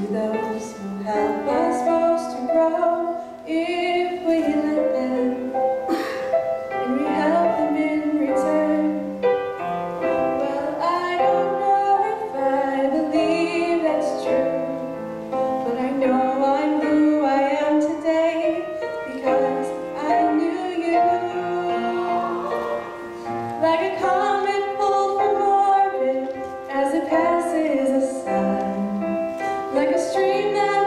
to those who help stream that